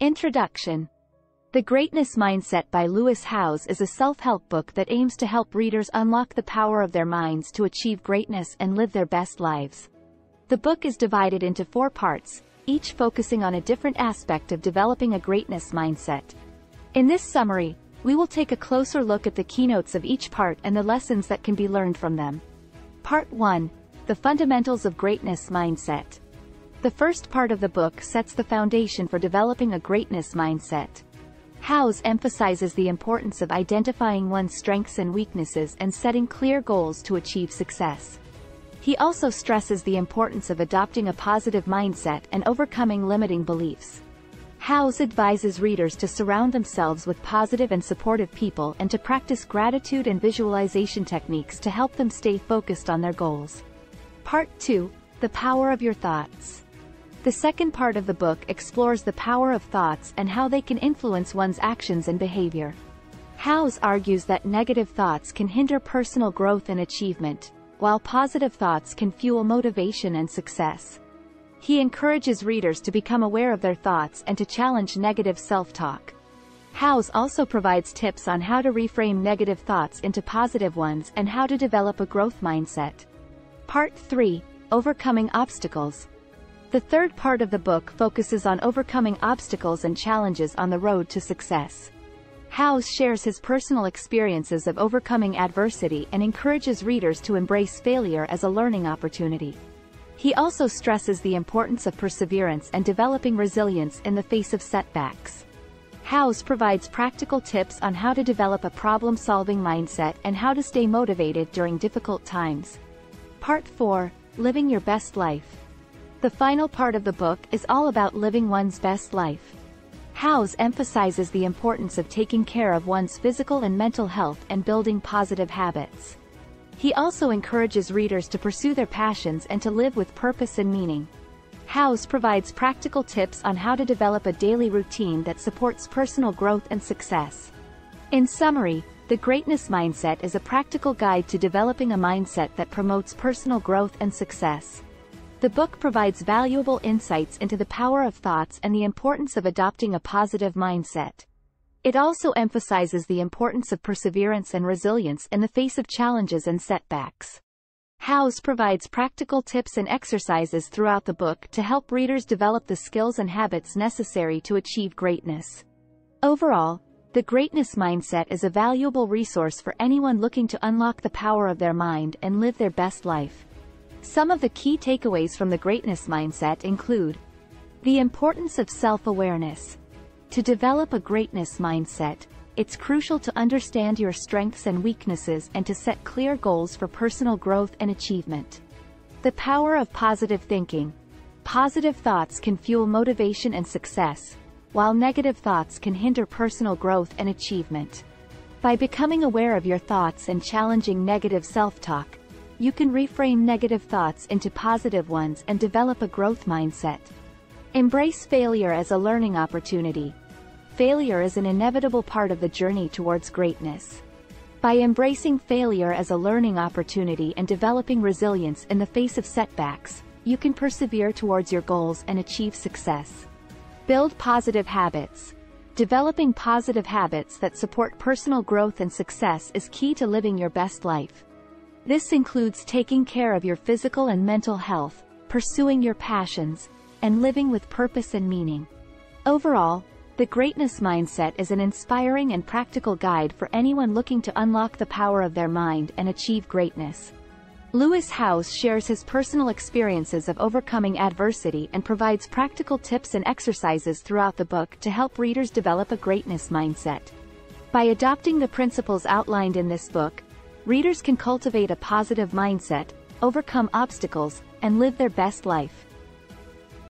Introduction The Greatness Mindset by Lewis Howes is a self-help book that aims to help readers unlock the power of their minds to achieve greatness and live their best lives. The book is divided into four parts, each focusing on a different aspect of developing a greatness mindset. In this summary, we will take a closer look at the keynotes of each part and the lessons that can be learned from them. Part 1. The Fundamentals of Greatness Mindset. The first part of the book sets the foundation for developing a greatness mindset. Howes emphasizes the importance of identifying one's strengths and weaknesses and setting clear goals to achieve success. He also stresses the importance of adopting a positive mindset and overcoming limiting beliefs. Howes advises readers to surround themselves with positive and supportive people and to practice gratitude and visualization techniques to help them stay focused on their goals. Part 2. The Power of Your Thoughts. The second part of the book explores the power of thoughts and how they can influence one's actions and behavior. Howes argues that negative thoughts can hinder personal growth and achievement, while positive thoughts can fuel motivation and success. He encourages readers to become aware of their thoughts and to challenge negative self-talk. Howes also provides tips on how to reframe negative thoughts into positive ones and how to develop a growth mindset. Part 3. Overcoming Obstacles the third part of the book focuses on overcoming obstacles and challenges on the road to success. Howes shares his personal experiences of overcoming adversity and encourages readers to embrace failure as a learning opportunity. He also stresses the importance of perseverance and developing resilience in the face of setbacks. Howes provides practical tips on how to develop a problem-solving mindset and how to stay motivated during difficult times. Part 4. Living Your Best Life the final part of the book is all about living one's best life. Howes emphasizes the importance of taking care of one's physical and mental health and building positive habits. He also encourages readers to pursue their passions and to live with purpose and meaning. Howes provides practical tips on how to develop a daily routine that supports personal growth and success. In summary, the Greatness Mindset is a practical guide to developing a mindset that promotes personal growth and success. The book provides valuable insights into the power of thoughts and the importance of adopting a positive mindset. It also emphasizes the importance of perseverance and resilience in the face of challenges and setbacks. Howes provides practical tips and exercises throughout the book to help readers develop the skills and habits necessary to achieve greatness. Overall, the Greatness Mindset is a valuable resource for anyone looking to unlock the power of their mind and live their best life. Some of the key takeaways from the greatness mindset include the importance of self-awareness. To develop a greatness mindset, it's crucial to understand your strengths and weaknesses and to set clear goals for personal growth and achievement. The power of positive thinking. Positive thoughts can fuel motivation and success, while negative thoughts can hinder personal growth and achievement. By becoming aware of your thoughts and challenging negative self-talk, you can reframe negative thoughts into positive ones and develop a growth mindset. Embrace failure as a learning opportunity. Failure is an inevitable part of the journey towards greatness. By embracing failure as a learning opportunity and developing resilience in the face of setbacks, you can persevere towards your goals and achieve success. Build positive habits. Developing positive habits that support personal growth and success is key to living your best life. This includes taking care of your physical and mental health, pursuing your passions, and living with purpose and meaning. Overall, the Greatness Mindset is an inspiring and practical guide for anyone looking to unlock the power of their mind and achieve greatness. Lewis Howes shares his personal experiences of overcoming adversity and provides practical tips and exercises throughout the book to help readers develop a greatness mindset. By adopting the principles outlined in this book, readers can cultivate a positive mindset, overcome obstacles, and live their best life.